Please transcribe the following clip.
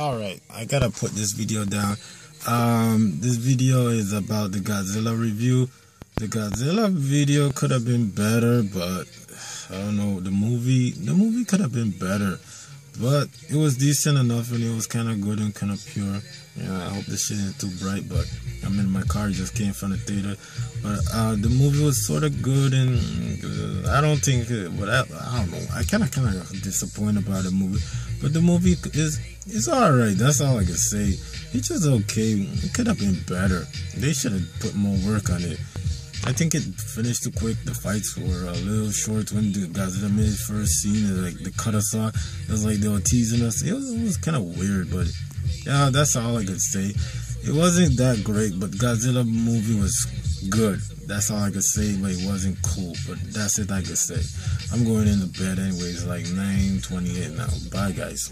All right, I gotta put this video down. Um, this video is about the Godzilla review. The Godzilla video could have been better, but I don't know. The movie, the movie could have been better, but it was decent enough and it was kind of good and kind of pure. Yeah, I hope this shit isn't too bright, but I'm in my car, just came from the theater. But uh, the movie was sort of good, and uh, I don't think, but I, I don't know. I kind of kind of disappointed about the movie, but the movie is it's all right. That's all I can say. It's just okay. It could have been better. They should have put more work on it. I think it finished too quick. The fights were a little short when the Godzilla made his first scene. Like the cut us off, it was like they were teasing us. It was, was kind of weird, but yeah, that's all I could say. It wasn't that great, but Godzilla movie was good. That's all I could say, but it wasn't cool. But that's it I could say. I'm going into bed anyways, like 9:28 now. Bye, guys.